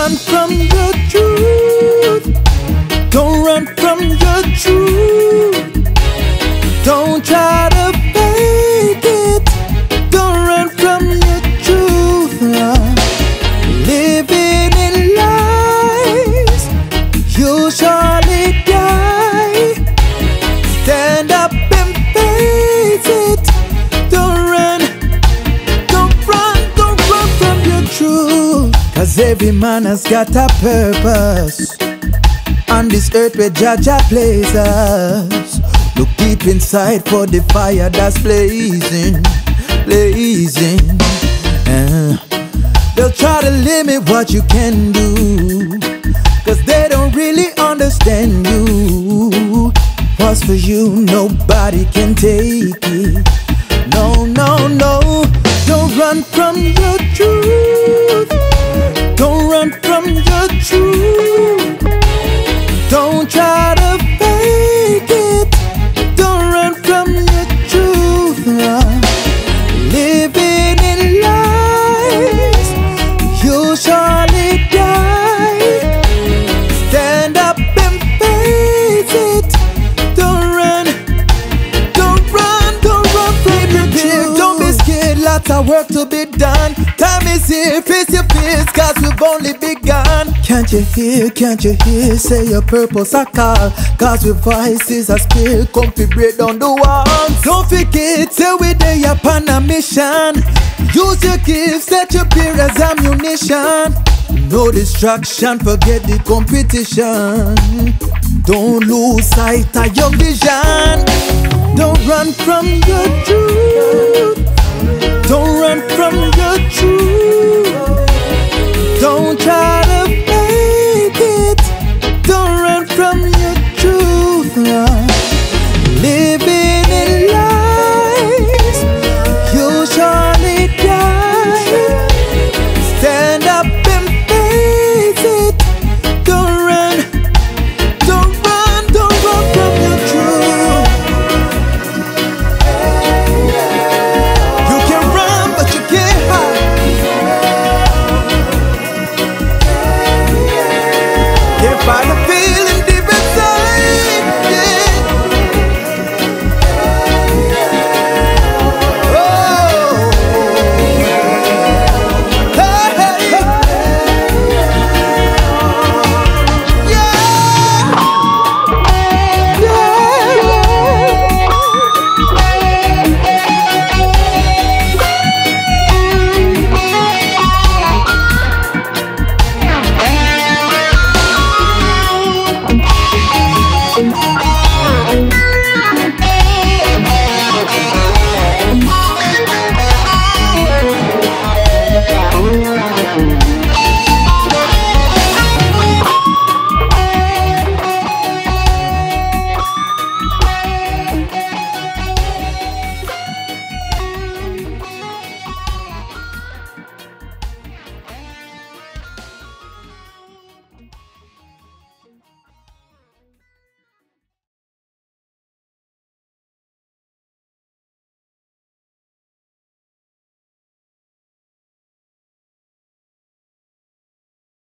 run from the truth. Don't run from the truth. Don't try to every man has got a purpose. On this earth where Jah Jah places us. Look deep inside for the fire that's blazing, blazing. Uh, they'll try to limit what you can do. Cause they don't really understand you. What's for you, nobody can take it. No, no, no. Don't run from your from your truth. Don't try to fake it. Don't run from your truth. Uh, Living in lies, you'll surely die. Stand up and face it. Don't run, don't run, don't run from your truth. Don't be scared, lots of work to be done. Is face your fears, cause we've only begun. Can't you hear, can't you hear? Say your purpose I call. Cause with voices I spill, come fi break down the walls. Don't forget, say we there upon a mission. Use your gifts, let your peer as ammunition. No distraction, forget the competition. Don't lose sight of your vision. Don't run from your truth. Don't run from your truth. Don't try by the